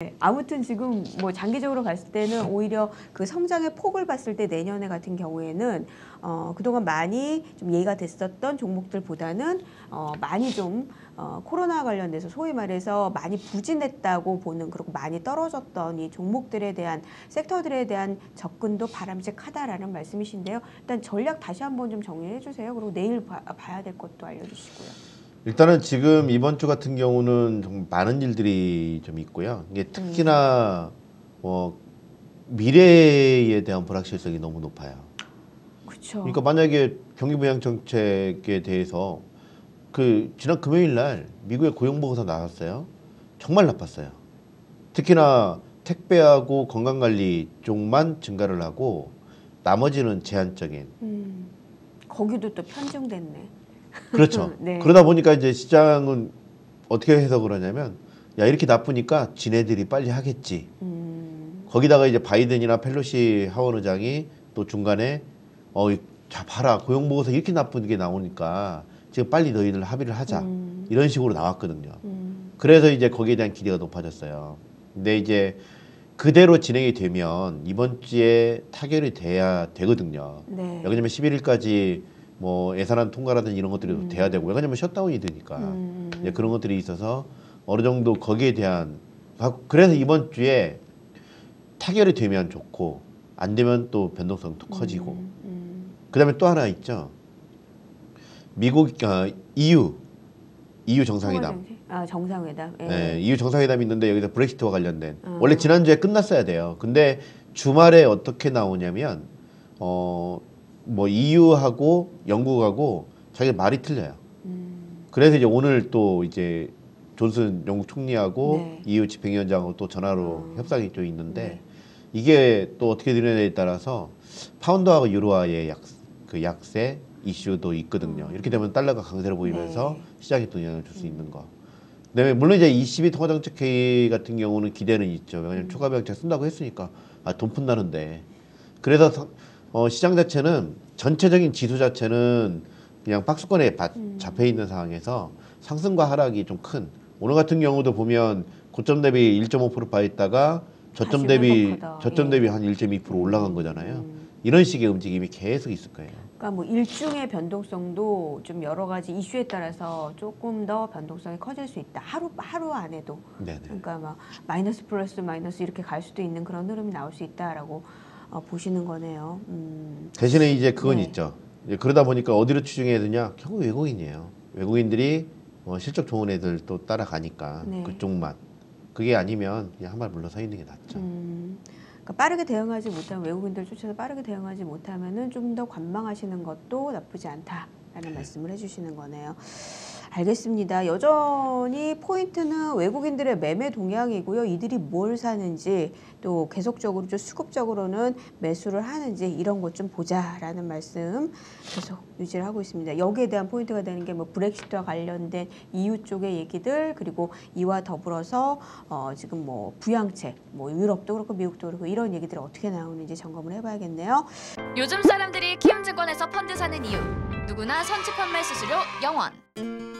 네, 아무튼 지금 뭐 장기적으로 봤을 때는 오히려 그 성장의 폭을 봤을 때 내년에 같은 경우에는 어, 그동안 많이 좀 예의가 됐었던 종목들보다는 어, 많이 좀 어, 코로나 관련돼서 소위 말해서 많이 부진했다고 보는 그리고 많이 떨어졌던 이 종목들에 대한 섹터들에 대한 접근도 바람직하다라는 말씀이신데요. 일단 전략 다시 한번 좀 정리해 주세요. 그리고 내일 봐, 봐야 될 것도 알려주시고요. 일단은 지금 이번 주 같은 경우는 좀 많은 일들이 좀 있고요. 이게 특히나 뭐 미래에 대한 불확실성이 너무 높아요. 그렇죠. 그러니까 만약에 경기 부양 정책에 대해서 그 지난 금요일 날 미국의 고용 보고서 나왔어요. 정말 나빴어요. 특히나 택배하고 건강 관리 쪽만 증가를 하고 나머지는 제한적인 음, 거기도 또 편중됐네. 그렇죠. 네. 그러다 보니까 이제 시장은 어떻게 해석을 하냐면 야 이렇게 나쁘니까 지네들이 빨리 하겠지. 음, 거기다가 이제 바이든이나 펠로시 하원 의장이 또 중간에 어 자 봐라 고용 보고서 이렇게 나쁜 게 나오니까 지금 빨리 너희들 합의를 하자 음, 이런 식으로 나왔거든요. 음, 그래서 이제 거기에 대한 기대가 높아졌어요. 근데 이제 그대로 진행이 되면 이번 주에 타결이 돼야 되거든요. 네. 왜냐면 11일까지 뭐 예산안 통과라든지 이런 것들이 돼야 되고 왜냐면 셧다운이 되니까 음, 이제 그런 것들이 있어서 어느 정도 거기에 대한 그래서 이번 주에 타결이 되면 좋고 안 되면 또 변동성도 커지고 음, 음, 그다음에 또 하나 있죠 미국 어, EU EU 정상회담? 아 정상회담. 예. 네, EU 정상회담이 있는데 여기서 브렉시트와 관련된 어. 원래 지난주에 끝났어야 돼요. 근데 주말에 어떻게 나오냐면 어 뭐 EU하고 영국하고 자기 말이 틀려요. 음, 그래서 이제 오늘 또 이제 존슨 영국 총리하고 네. EU 집행위원장하고 또 전화로 어. 협상이 좀 있는데 네. 이게 또 어떻게 되느냐에 따라서 파운드하고 유로화의 약, 그 약세 이슈도 있거든요. 음. 이렇게 되면 달러가 강세를 보이면서 네. 시장에 또 영향을 줄 수 있는 거. 그다음에 물론 이제 22 통화정책 회의 같은 경우는 기대는 있죠. 왜냐하면 음. 추가 병책 쓴다고 했으니까 아, 돈 푼다는데. 그래서 서- 어, 시장 자체는 전체적인 지수 자체는 그냥 박스권에 바- 음. 잡혀 있는 상황에서 상승과 하락이 좀 큰. 오늘 같은 경우도 보면 고점 대비 1.5% 빠 있다가 저점 대비. 저점 예. 대비 한1.2% 올라간 거잖아요. 음. 이런 식의 움직임이 계속 있을 거예요. 그러니까 뭐 일중의 변동성도 좀 여러 가지 이슈에 따라서 조금 더 변동성이 커질 수 있다. 하루 하루 안에도 네네. 그러니까 막 마이너스 플러스 마이너스 이렇게 갈 수도 있는 그런 흐름이 나올 수 있다라고 어, 보시는 거네요. 음, 대신에 이제 그건 네. 있죠. 이제 그러다 보니까 어디로 추정해야 되냐? 결국 외국인이에요. 외국인들이 어, 실적 좋은 애들 또 따라가니까 네. 그쪽만. 그게 아니면 그냥 한 발 물러서 있는 게 낫죠. 음, 그러니까 빠르게 대응하지 못하면 외국인들 쫓아서 빠르게 대응하지 못하면은 좀 더 관망하시는 것도 나쁘지 않다라는 말씀을 해주시는 거네요. 알겠습니다. 여전히 포인트는 외국인들의 매매 동향이고요. 이들이 뭘 사는지 또 계속적으로 좀 수급적으로는 매수를 하는지 이런 것 좀 보자라는 말씀 계속 유지를 하고 있습니다. 여기에 대한 포인트가 되는 게 뭐 브렉시트와 관련된 EU 쪽의 얘기들 그리고 이와 더불어서 어, 지금 뭐 부양책, 뭐 유럽도 그렇고 미국도 그렇고 이런 얘기들이 어떻게 나오는지 점검을 해봐야겠네요. 요즘 사람들이 키움증권에서 펀드 사는 이유 누구나 선취 판매 수수료 0원